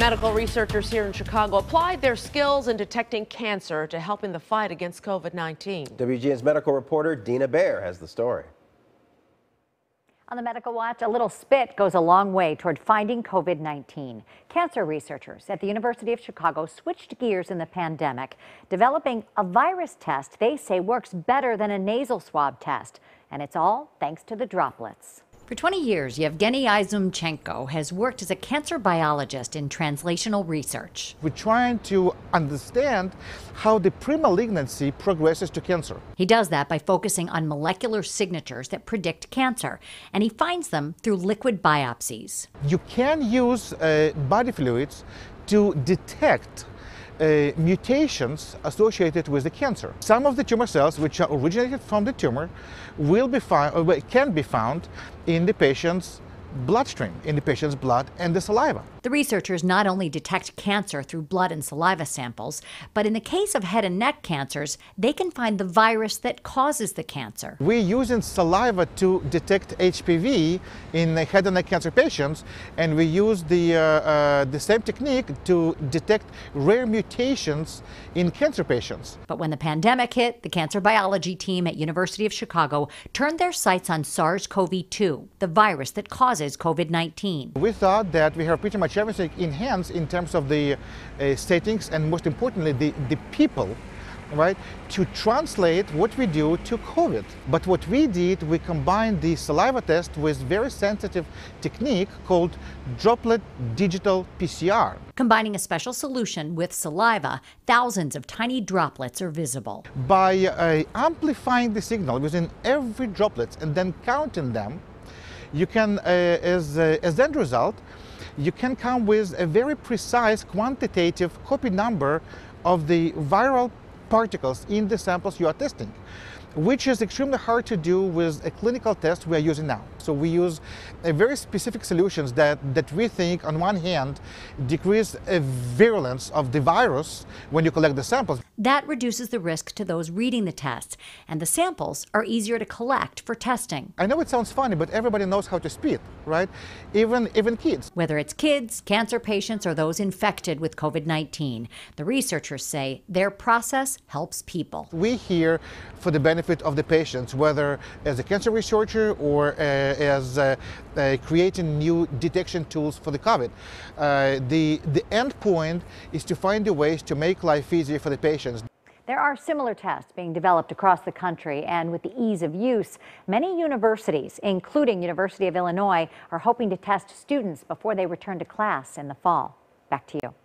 Medical researchers here in Chicago applied their skills in detecting cancer to help in the fight against COVID 19. WGN's medical reporter Dina Bair has the story. On the Medical Watch, a little spit goes a long way toward finding COVID 19. Cancer researchers at the University of Chicago switched gears in the pandemic, developing a virus test they say works better than a nasal swab test. And it's all thanks to the droplets. For 20 years, Yevgeny Izumchenko has worked as a cancer biologist in translational research. We're trying to understand how the premalignancy progresses to cancer. He does that by focusing on molecular signatures that predict cancer, and he finds them through liquid biopsies. You can use uh, body fluids to detect uh, mutations associated with the cancer. Some of the tumor cells, which are originated from the tumor, will be found, uh, can be found in the patient's bloodstream in the patient's blood and the saliva. The researchers not only detect cancer through blood and saliva samples, but in the case of head and neck cancers, they can find the virus that causes the cancer. We're using saliva to detect HPV in head and neck cancer patients, and we use the, uh, uh, the same technique to detect rare mutations in cancer patients. But when the pandemic hit, the cancer biology team at University of Chicago turned their sights on SARS-CoV-2, the virus that causes causes COVID-19. We thought that we have pretty much everything in hands in terms of the uh, settings and most importantly the, the people right, to translate what we do to COVID. But what we did, we combined the saliva test with very sensitive technique called droplet digital PCR. Combining a special solution with saliva, thousands of tiny droplets are visible. By uh, amplifying the signal within every droplet and then counting them, you can, uh, as, uh, as end result, you can come with a very precise quantitative copy number of the viral particles in the samples you are testing which is extremely hard to do with a clinical test we are using now. So we use a very specific solutions that, that we think on one hand decrease a virulence of the virus when you collect the samples. That reduces the risk to those reading the test and the samples are easier to collect for testing. I know it sounds funny, but everybody knows how to spit, right? Even, even kids. Whether it's kids, cancer patients, or those infected with COVID-19, the researchers say their process helps people. We here for the benefit benefit of the patients, whether as a cancer researcher or uh, as uh, uh, creating new detection tools for the COVID. the, the end point is to find the ways to make life easier for the patients. There are similar tests being developed across the country, and with the ease of use, many universities, including University of Illinois, are hoping to test students before they return to class in the fall. Back to you.